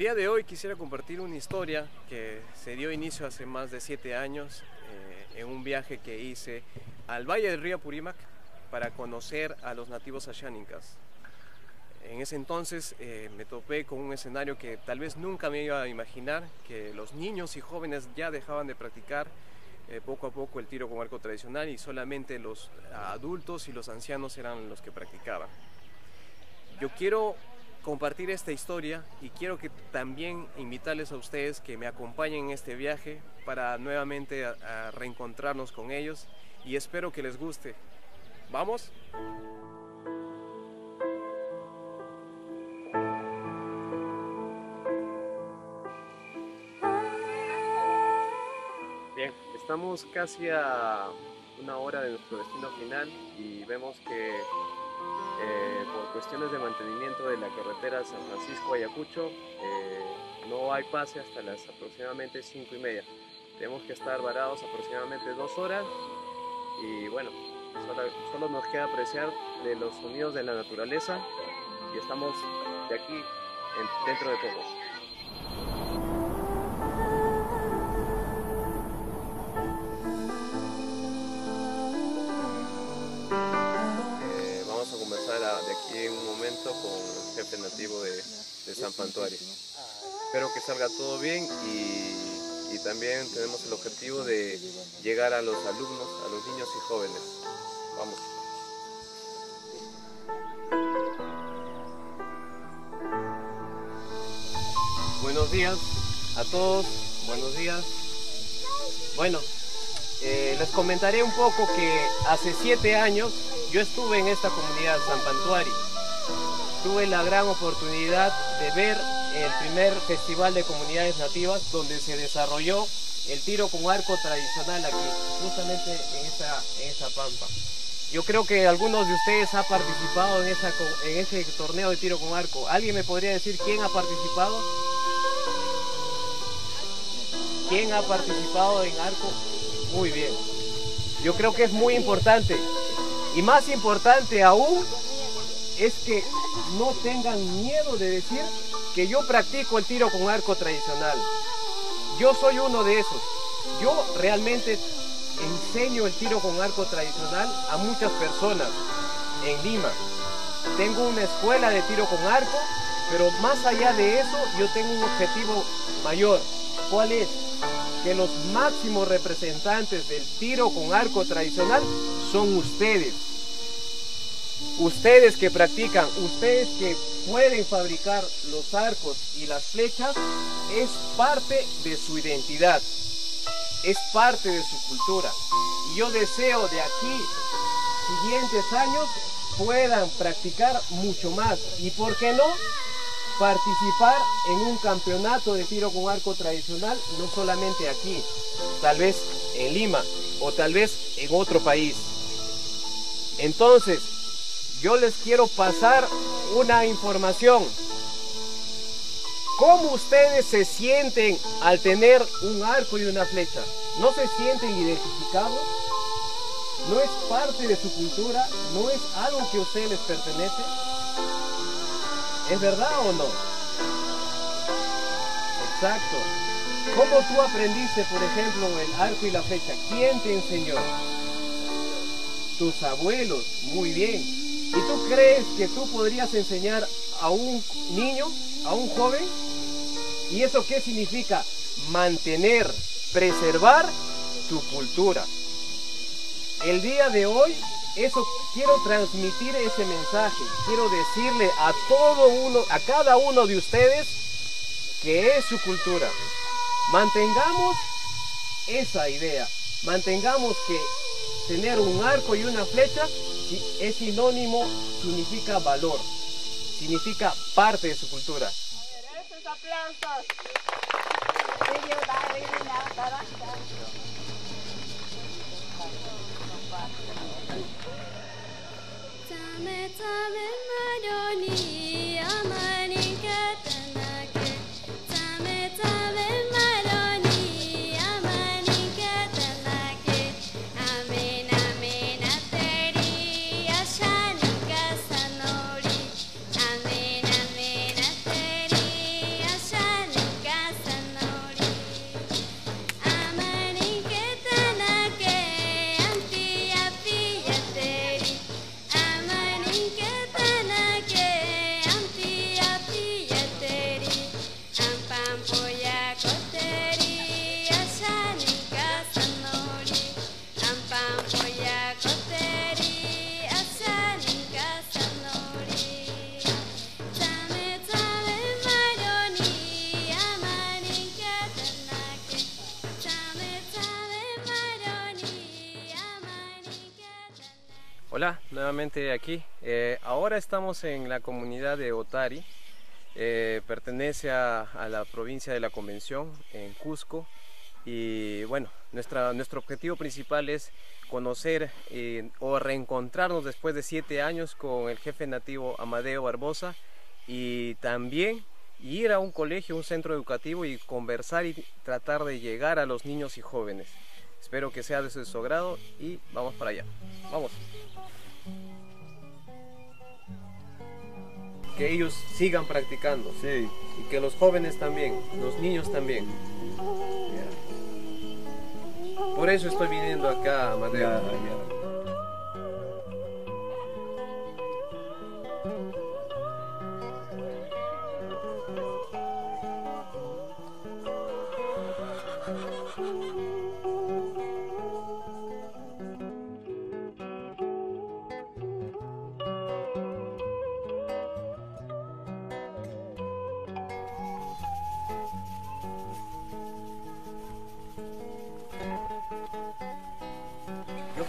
día de hoy quisiera compartir una historia que se dio inicio hace más de siete años eh, en un viaje que hice al Valle del Río Purímac para conocer a los nativos ashánicas. En ese entonces eh, me topé con un escenario que tal vez nunca me iba a imaginar, que los niños y jóvenes ya dejaban de practicar eh, poco a poco el tiro con arco tradicional y solamente los adultos y los ancianos eran los que practicaban. Yo quiero compartir esta historia y quiero que también invitarles a ustedes que me acompañen en este viaje para nuevamente reencontrarnos con ellos y espero que les guste. ¿Vamos? Bien, estamos casi a una hora de nuestro destino final y vemos que eh, por cuestiones de mantenimiento de la carretera San Francisco-Ayacucho, eh, no hay pase hasta las aproximadamente 5 y media. Tenemos que estar varados aproximadamente dos horas y bueno, solo, nos queda apreciar de los sonidos de la naturaleza y estamos de aquí dentro de poco. En un momento con el jefe nativo de, San Pantuario. Espero que salga todo bien y, y, también tenemos el objetivo de llegar a los alumnos, a los niños y jóvenes. Vamos. Buenos días a todos, buenos días. Bueno, eh, les comentaré un poco que hace siete años yo estuve en esta comunidad San Pantuari. Tuve la gran oportunidad de ver el primer festival de comunidades nativas donde se desarrolló el tiro con arco tradicional aquí, justamente en esa, en pampa. Yo creo que algunos de ustedes han participado en, esa, en ese torneo de tiro con arco. ¿Alguien me podría decir quién ha participado? ¿Quién ha participado en arco? Muy bien. Yo creo que es muy importante. Y más importante aún es que no tengan miedo de decir que yo practico el tiro con arco tradicional. Yo soy uno de esos. Yo realmente enseño el tiro con arco tradicional a muchas personas en Lima. Tengo una escuela de tiro con arco, pero más allá de eso yo tengo un objetivo mayor. ¿Cuál es? Que los máximos representantes del tiro con arco tradicional son ustedes. Ustedes que practican, ustedes que pueden fabricar los arcos y las flechas, es parte de su identidad, es parte de su cultura. Y yo deseo de aquí, siguientes años, puedan practicar mucho más. ¿Y por qué no? Participar en un campeonato de tiro con arco tradicional, no solamente aquí, tal vez en Lima o tal vez en otro país. Entonces, yo les quiero pasar una información. ¿Cómo ustedes se sienten al tener un arco y una flecha? ¿No se sienten identificados? ¿No es parte de su cultura? ¿No es algo que a ustedes les pertenece? ¿Es verdad o no? Exacto. ¿Cómo tú aprendiste, por ejemplo, el arco y la flecha? ¿Quién te enseñó? Tus abuelos. Muy bien. ¿Y tú crees que tú podrías enseñar a un niño, a un joven? ¿Y eso qué significa? Mantener, preservar tu cultura. El día de hoy eso quiero transmitir ese mensaje. Quiero decirle a todo uno, a cada uno de ustedes, que es su cultura. Mantengamos esa idea. Mantengamos que tener un arco y una flecha es sinónimo, significa valor, significa parte de su cultura. aplausos. Ahmet Ahmet Meloni Ahmet Hola, nuevamente aquí. Eh, ahora estamos en la comunidad de Otari. Eh, pertenece a, la provincia de la Convención, en Cusco. Y bueno, nuestra, nuestro objetivo principal es conocer eh, o reencontrarnos después de siete años con el jefe nativo Amadeo Barbosa y también ir a un colegio, un centro educativo y conversar y tratar de llegar a los niños y jóvenes. Espero que sea de su agrado y vamos para allá. Vamos. Que ellos sigan practicando. Sí. Y que los jóvenes también, los niños también. Por eso estoy viniendo acá a Madera.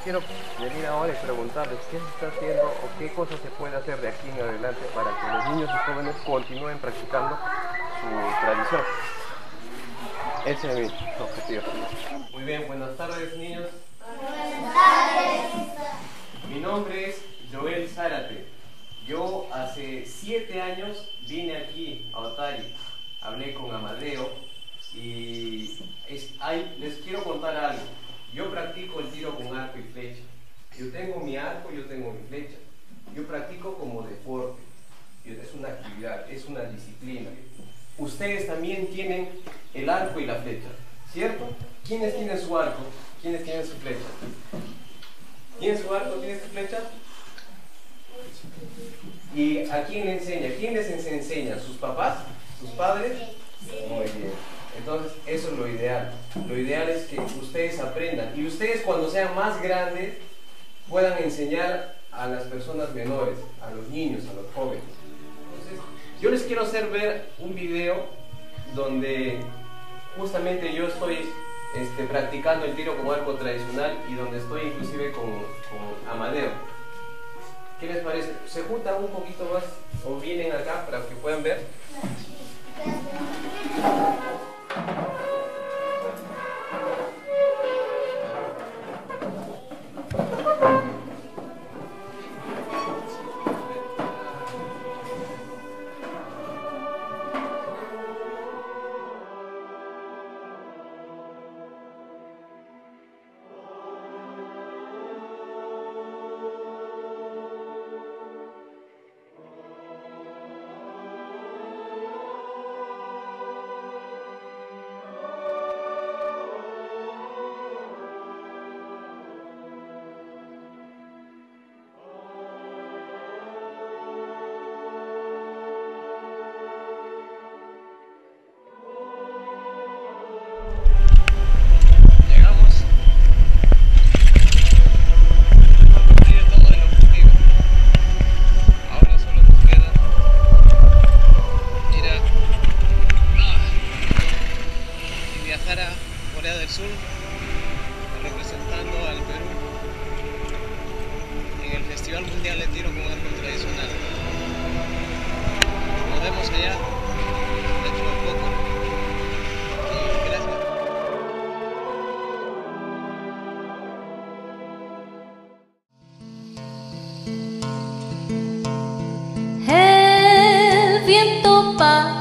Quiero venir ahora y preguntarles qué se está haciendo o qué cosas se puede hacer de aquí en adelante para que los niños y jóvenes continúen practicando su tradición. Ese es mi objetivo. Muy bien, buenas tardes niños. Buenas tardes. Mi nombre es Joel Zárate. Yo hace siete años vine aquí a Otari, hablé con Amadeo y les quiero contar algo. Yo practico el tiro con arco y flecha. Yo tengo mi arco, yo tengo mi flecha. Yo practico deporte. Es una actividad, es una disciplina. Ustedes también tienen el arco y la flecha, ¿cierto? ¿Quiénes tienen su arco? ¿Quiénes tienen su flecha? ¿Tienen su arco? ¿Tienen su flecha? ¿Y a quién le enseña? ¿Quién les enseña? ¿Sus papás? ¿Sus padres? Muy bien. Entonces, eso es lo ideal. Lo ideal es que ustedes aprendan y ustedes cuando sean más grandes puedan enseñar a las personas menores, a los niños, a los jóvenes. Entonces, yo les quiero hacer ver un video donde justamente yo estoy este, practicando el tiro como arco tradicional y donde estoy inclusive con, con Amadeo. ¿Qué les parece? ¿Se juntan un poquito más o vienen acá para que puedan ver? Festival Mundial de Tiro con Arco Tradicional. Nos vemos allá dentro de poco. Gracias. El viento pasa.